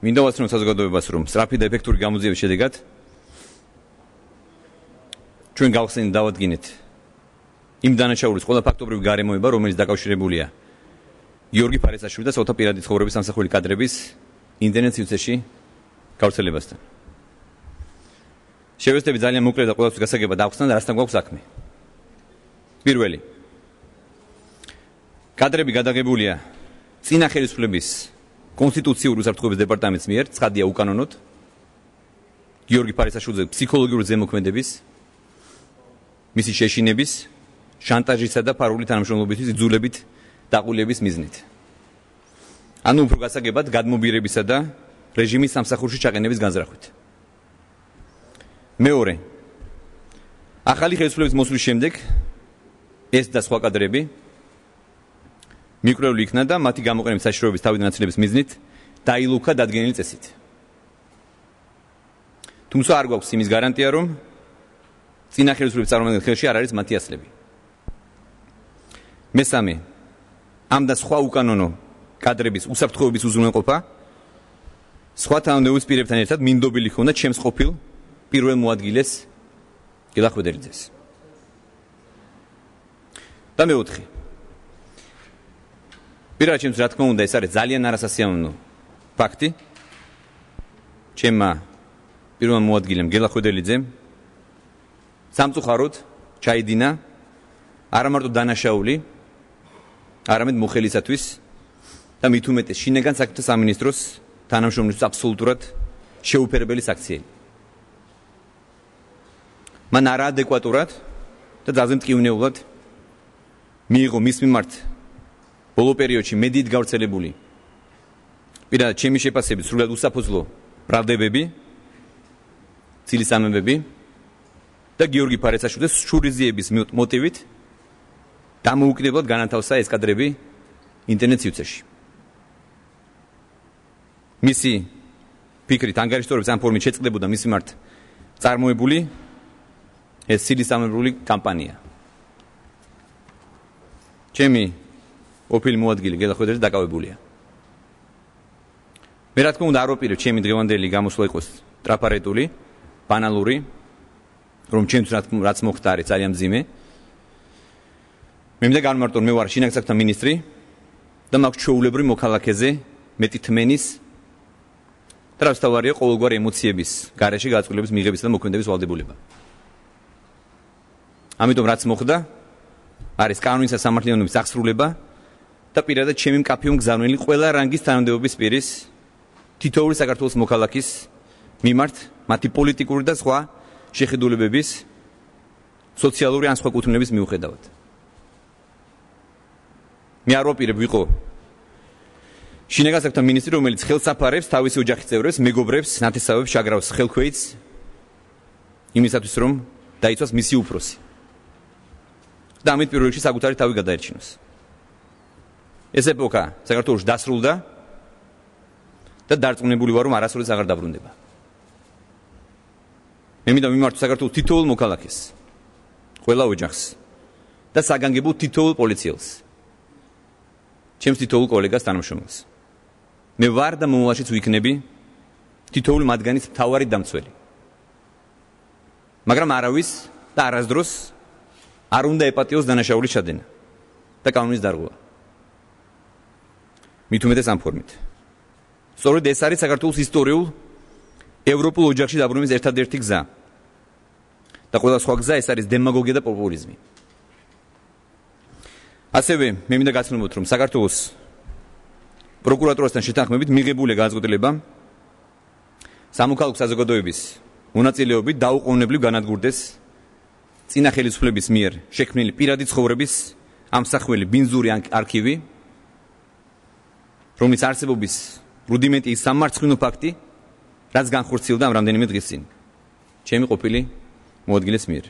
მინდა ვაცნო საზოგადოებას რომ სწრაფი და ეფექტური გამოძიების შედეგად ჩვენ გავხსენით დავადგინეთ. იმ დანაშაულის ყველა ფაქტობრივი გარემოება რომელიც დაკავშირებულია გიორგი ფარესაშვილი და სოთა პირადი ცხოვრების სამსახური კადრების ინტერნეტ სივრცეში გავრცელებასთან. შევეცდები ძალიან მოკლედ და ყველასთვის გასაგებად ახსნა და რასთან გვაქვს საქმე. პირველი. კადრები გადაღებულია წინა ხელისუფლების კონსტიტუციური უსაფრთხოების დეპარტამენტის მიერ ცხადია უკანონოდ. გიორგი ფარისაშვილზე ფსიქოლოგიური ზემოქმედების მისი შეშინების შანტაჟისა და ფარული თანამშრომლობისთვის იძულებით დაყოლების მიზნით. ანუ უფრო გასაგებად გადმობირებისა და რეჟიმის სამსახურში ჩაყენების განზრახვით. მეორე. ახალი ხელისუფლების მოსვლის შემდეგ ეს და სხვა კადრები მიკროული იქნა და მათი გამოყენების საშუალების თავიდან აცილების მიზნით დაილუქა დადგენილი წესით. თუმცა არ გვაქვს იმის გარანტია, რომ წინა ხელისუფლების წარმომადგენლის ხელში არ არის მათი ასლები. მესამე ამ და სხვა უკანონო კადრების უსაფრთხოების უზრუნველყოფა სხვა თანამდებობის პირებთან ერთად მინდობილი ხონდა ჩემს ყოფილ პირველ მოადგილეს გელახვედელიძეს. და მეოთხე პირველად ჩემს რა თქმა უნდა ეს არის ძალიან არასასიამოვნო. ფაქტი? ჩემმა პირველმა მოადგილემ გელახვედელიძემ სამწუხაროდ ჩაიდინა არა მარტო დანაშაული არამედ მოხელისათვის და მით უმეტეს შინაგან საქმეთა სამინისტროს თანამშრომლისთვის აბსოლუტურად შეუფერებელი საქციელი. მან არაადეკვატურად და ძალზე მტკივნეულად მიიღო მის მიმართ ბოლო პერიოდში მედით გავრცელებული. პირადად ჩემი შეფასებით სრულად უსაფუძვლო ბრალდებები ცილისამებები და გიორგი ფარესაშვილის შურიზიების მოტივით დამოუკიდებლად განათავსა ეს კადრები ინტერნეტ სივრცეში მისი ფიქრით ანგარიშტორებს ამ ფორმით შეწყდებოდა მისი მართ წარმოებული ეს ცილისამებული კამპანია. ჩემი ოფილი მოადგილი გელახვედერზე დაკავებულია. მე რა თქმა უნდა არ ვაპირებ ჩემი დღევანდელი გამოსვლა იყოს ტრაპარეტული, ბანალური, რომ ჩემს რაც მოხდა არის ძალიან მძიმე. მე მინდა განმარტო მე ვარ შინაგან საქმეთა მინისტრი და მაქვს ჩაულებრი მოქალაქეზე მეტი თმენის და რა ვსთავარია ყოველგვარი ემოციების გარეშე გაწყვეტილების მიღებისა და მოქმედების ვალდებულება. ამიტომ რაც მოხდა არის კანონისა სამართლიანობის აღსრულება და პირადად ჩემი მკაფიო მგზავნილი ყველა რანგის თანამდებობის პირის თითოეული საქართველოს მოქალაქის მიმართ მათი პოლიტიკური და სხვა შეხედულებების სოციალური ან სხვა კუთვნილების მიუხედავად. მე არ ვაპირებ ვიყო შინაგან საქმეთა მინისტრი რომელიც ხელსაფარებს თავისი ოჯახის წევრებს მეგობრებს ნათესავებს შაგრავს ხელქვეითს იმისათვის რომ დაიცვას მისი უფროსი. და ამით პირველ რიგში საკუთარი თავი გადაერჩინოს. ეს ეპოქა საქართველოს დასრულდა და დარწმუნებული ვარ რომ არასოდეს აღარ დაბრუნდება. მე მინდა მიმართო საქართველოს თითოეულ მოქალაქეს, ყველა ოჯახს და საგანგებო თითოეულ პოლიციელს. ჩემს თითოეულ კოლეგას თანამშრომელს. მე ვარ და მომავალშიც ვიქნები თითოეული მათგანის მთავარი დამცველი. მაგრამ არავის და არასდროს არ უნდა ეპატიოს დანაშაულის ჩადენა და კანონის დარღვევა. მით უმეტეს ამ ფორმით. სწორედ ეს არის საქართველოს ისტორიულ ევროპულ ოჯახში დაბრუნების ერთადერთი გზა. და ყველა სხვა გზა ეს არის დემაგოგია და პოპულიზმი. ასევე მე მინდა გაცნობოთ რომ საქართველოს პროკურატურასთან შეთანხმებით მიღებული განაცხადება სამოქალაქო საზოგადოების მონაწილეობით დაუყოვნებლივ განადგურდეს წინა ხელისუფლების მიერ შექმნილი პირადი ცხოვრების ამსახველი ბინზური არქივი რომელიც არსებობის რუდიმენტი სამარცხინო ფაქტი რაც განხორციელდა ამ რამდენიმე დღის წინ. ჩემი ყოფილი მოადგილეს მიერ